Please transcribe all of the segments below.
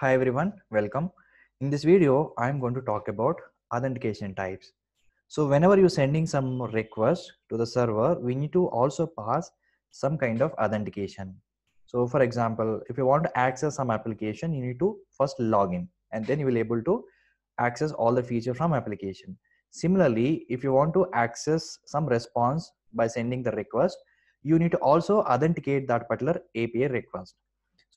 Hi everyone, welcome. In this video, I'm going to talk about authentication types. So whenever you're sending some request to the server, we need to also pass some kind of authentication. So for example, if you want to access some application, you need to first log in and then you will able to access all the feature from application. Similarly, if you want to access some response by sending the request, you need to also authenticate that particular API request.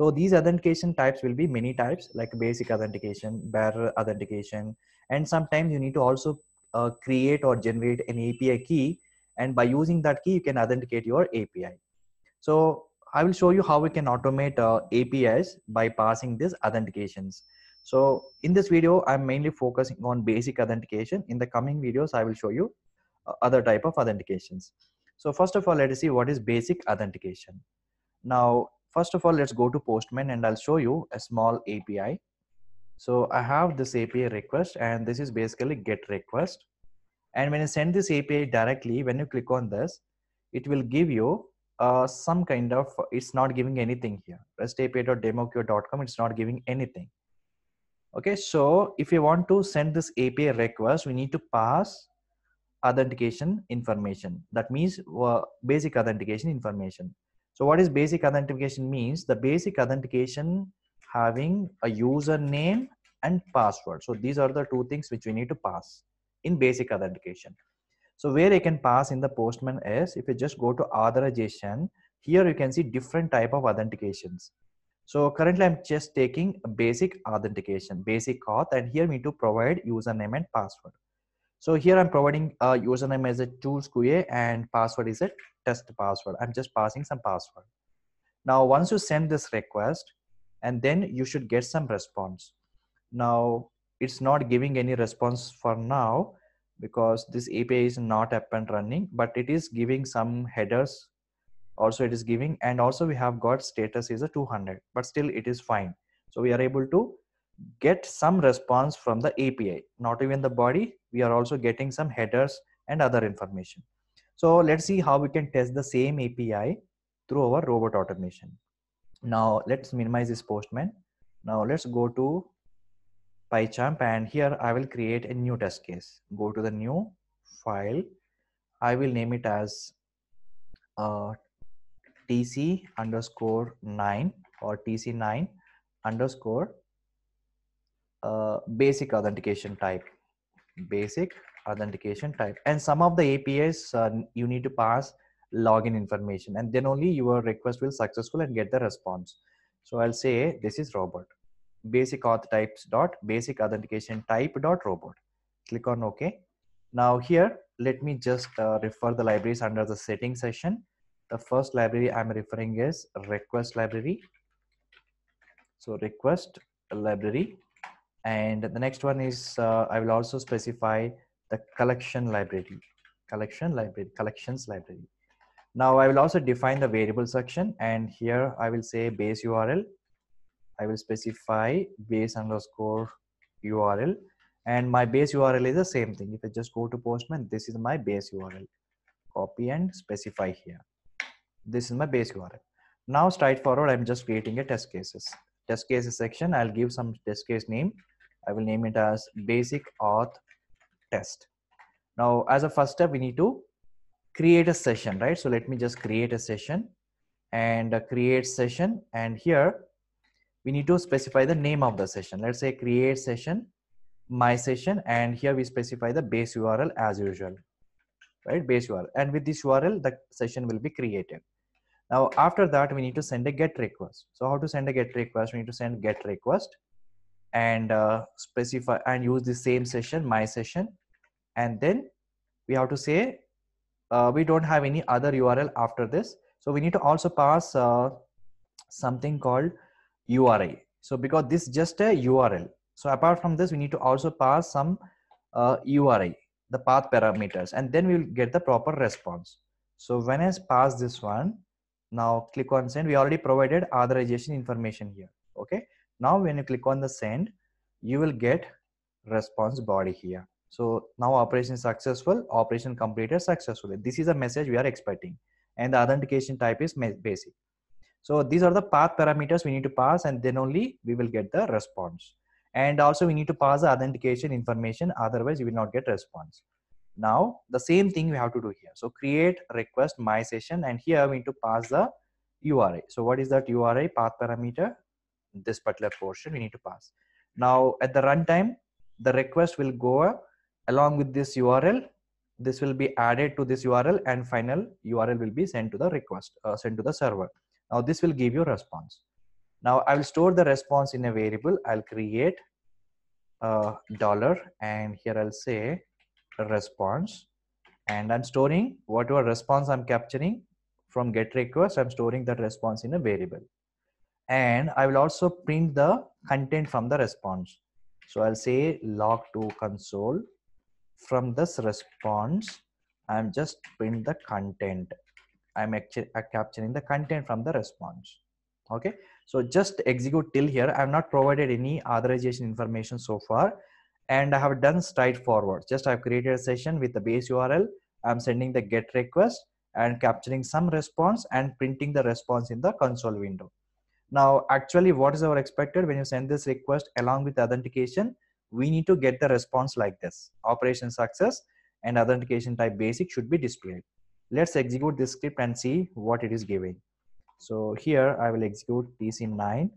So these authentication types will be many types like basic authentication, bearer authentication, and sometimes you need to also uh, create or generate an API key. And by using that key, you can authenticate your API. So I will show you how we can automate uh, APIs by passing these authentications. So in this video, I'm mainly focusing on basic authentication. In the coming videos, I will show you uh, other type of authentications. So first of all, let us see what is basic authentication. Now, first of all, let's go to Postman and I'll show you a small API. So I have this API request and this is basically get request. And when you send this API directly, when you click on this, it will give you uh, some kind of, it's not giving anything here. REST-API.demoqa.com, it's not giving anything. Okay, so if you want to send this API request, we need to pass authentication information. That means uh, basic authentication information. So what is basic authentication means? The basic authentication having a username and password. So these are the two things which we need to pass in basic authentication. So where I can pass in the Postman is if you just go to authorization, here you can see different type of authentications. So currently I'm just taking basic authentication, basic auth, and here we need to provide username and password. So here I'm providing a username as a tools QA and password is a test password. I'm just passing some password. Now, once you send this request and then you should get some response. Now it's not giving any response for now because this API is not up and running, but it is giving some headers. Also it is giving, and also we have got status is a 200, but still it is fine. So we are able to get some response from the API, not even the body. We are also getting some headers and other information. So let's see how we can test the same API through our robot automation. Now let's minimize this postman. Now let's go to PyCharm and here I will create a new test case. Go to the new file. I will name it as uh, tc underscore 9 or tc9 underscore uh, basic authentication type. Basic authentication type. And some of the apis uh, you need to pass login information and then only your request will successful and get the response. So i'll say this is robot. Basic auth types dot basic authentication type dot robot. Click on ok. Now here let me just uh, refer the libraries under the setting session. The first library i'm referring is request library. So request library and the next one is uh, i will also specify the collection library collection library collections library. Now i will also define the variable section and here i will say base url i will specify base underscore url and my base url is the same thing. If i just go to postman this is my base url copy and specify here. This is my base url now straightforward i'm just creating a test cases. Test cases section i'll give some test case name I will name it as basic auth test. Now, as a first step, we need to create a session, right? So let me just create a session and create session. And here we need to specify the name of the session. Let's say create session, my session. And here we specify the base URL as usual, right? Base URL. And with this URL, the session will be created. Now, after that, we need to send a get request. So how to send a get request? We need to send get request and uh, specify and use the same session my session. And then we have to say uh, we don't have any other url after this. So we need to also pass uh, something called uri so because this is just a url so apart from this we need to also pass some uri the path parameters. And then we will get the proper response. So when i pass this one now click on send. We already provided authorization information here. Okay now when you click on the send you will get response body here so now operation successful operation completed successfully this is a message we are expecting and the authentication type is basic So these are the path parameters we need to pass and then only we will get the response. And also we need to pass the authentication information. Otherwise you will not get response. Now the same thing we have to do here. So create request my session and here we need to pass the URI. So what is that URI path parameter? This particular portion we need to pass. Now at the runtime, the request will go along with this URL. This will be added to this URL and final URL will be sent to the request, uh, sent to the server. Now this will give you response. Now I will store the response in a variable. I'll create a dollar and here I'll say response and I'm storing whatever response I'm capturing from get request. I'm storing that response in a variable and I will also print the content from the response. So I'll say log to console from this response. I'm just print the content I'm actually capturing the content from the response. Okay, so just execute till here. I've not provided any authorization information so far, and I have done straightforward. Just I've created a session with the base URL. I'm sending the GET request and capturing some response and printing the response in the console window. Now, actually, what is our expected? When you send this request along with authentication? We need to get the response like this: operation success and authentication type basic should be displayed. Let's execute this script and see what it is giving. So here i will execute tc9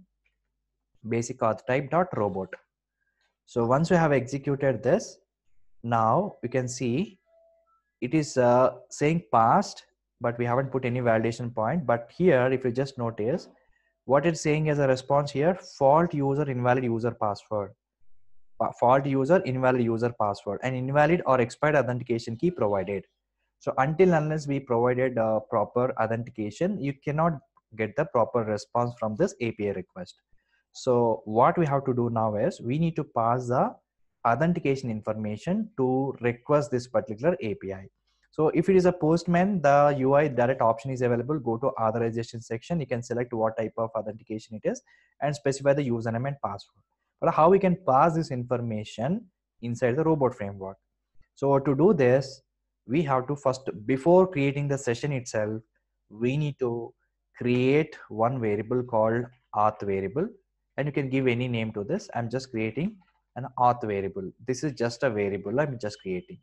basic auth type dot robot. So once we have executed this now we can see it is uh, saying passed but we haven't put any validation point. But here if you just notice what it's saying as a response here fault user invalid user password fault user invalid user password and invalid or expired authentication key provided so until unless we provided a proper authentication, you cannot get the proper response from this API request. So what we have to do now is we need to pass the authentication information to request this particular API. So if it is a postman, the UI direct option is available. Go to authorization section. You can select what type of authentication it is and specify the username and password. But how we can pass this information inside the robot framework. So to do this, we have to first before creating the session itself we need to create one variable called auth variable and you can give any name to this i'm just creating an auth variable this is just a variable i'm just creating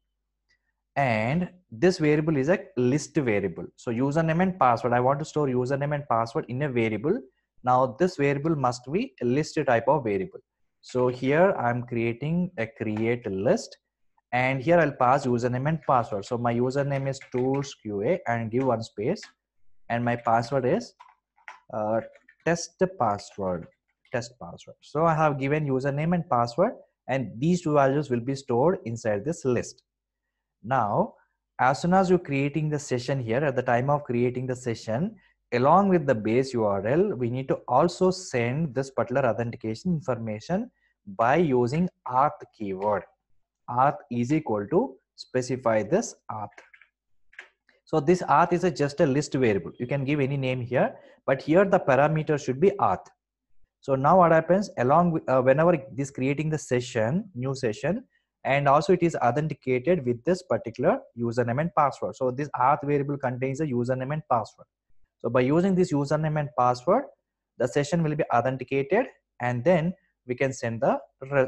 and this variable is a list variable. So username and password. I want to store username and password in a variable. Now this variable must be a list type of variable. So here i'm creating a create list. And here I'll pass username and password. So my username is tools QA and give one space. And my password is uh, test password. Test password. So I have given username and password. And these two values will be stored inside this list. Now, as soon as you're creating the session here at the time of creating the session, along with the base URL, we need to also send this particular authentication information by using auth keyword auth is equal to specify this auth. So this auth is a just a list variable. You can give any name here, but here the parameter should be auth. So now what happens along with uh, whenever this creating the session, new session, and also it is authenticated with this particular username and password. So this auth variable contains a username and password. So by using this username and password, the session will be authenticated and then we can send the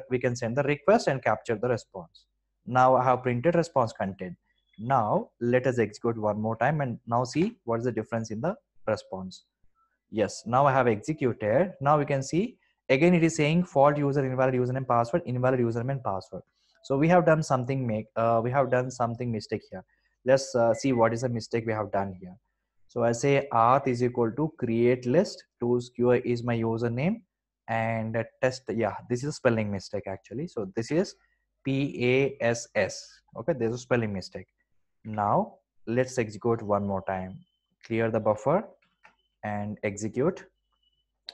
we can send the request and capture the response. Now i have printed response content. Now let us execute one more time and now see what is the difference in the response. Yes now i have executed. Now we can see again it is saying fault user invalid username password invalid username and password so we have done something make uh, we have done something mistake here. Let's uh, see what is the mistake we have done here. So i say auth is equal to create list tools qa is my username and test yeah this is a spelling mistake actually. So this is p-a-s-s okay there's a spelling mistake. Now let's execute one more time. Clear the buffer and execute.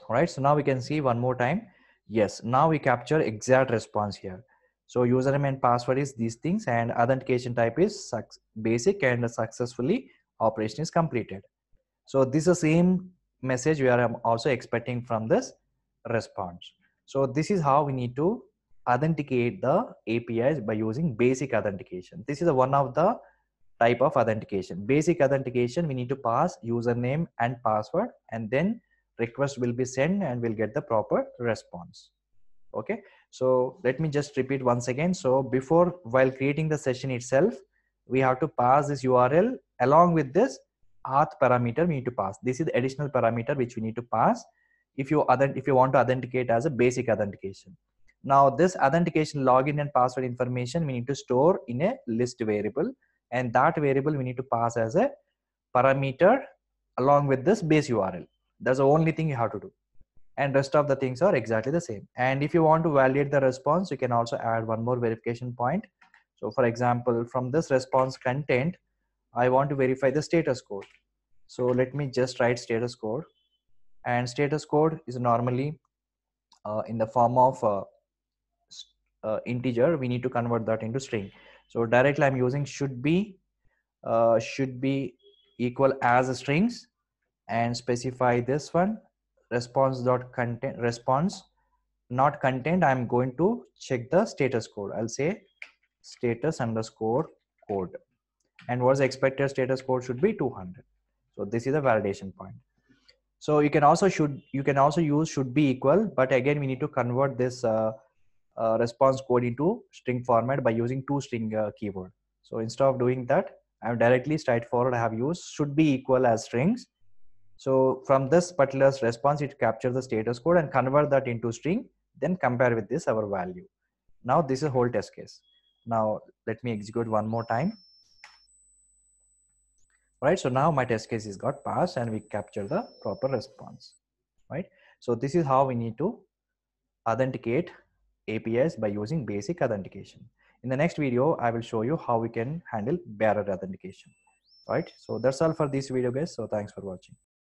All right so now we can see one more time. Yes now we capture exact response here so username and password is these things and authentication type is basic and successfully operation is completed so this is the same message we are um, also expecting from this response. So this is how we need to authenticate the APIs by using basic authentication. This is one of the type of authentication. Basic authentication, we need to pass username and password and then request will be sent and we'll get the proper response okay so let me just repeat once again. So before while creating the session itself we have to pass this url along with this auth parameter we need to pass. This is the additional parameter which we need to pass if you if you want to authenticate as a basic authentication. Now this authentication login and password information we need to store in a list variable. And that variable we need to pass as a parameter along with this base url that's the only thing you have to do and rest of the things are exactly the same. And if you want to validate the response you can also add one more verification point. So for example from this response content i want to verify the status code. So let me just write status code. And status code is normally uh, in the form of uh, uh, integer. We need to convert that into string. So directly i'm using should be uh, should be equal as strings and specify this one response dot content response not content i'm going to check the status code. I'll say status underscore code. And what's expected status code should be? 200 so this is a validation point. So you can also should you can also use should be equal but again we need to convert this uh, uh, response code into string format by using two string uh, keyword. So instead of doing that i'm directly straightforward i have used should be equal as strings so from this particular response it captures the status code and convert that into string then compare with this our value. Now this is whole test case. Now let me execute one more time. Right so now my test case is got passed and we capture the proper response right? So this is how we need to authenticate apis by using basic authentication. In the next video i will show you how we can handle bearer authentication right? So that's all for this video guys. So thanks for watching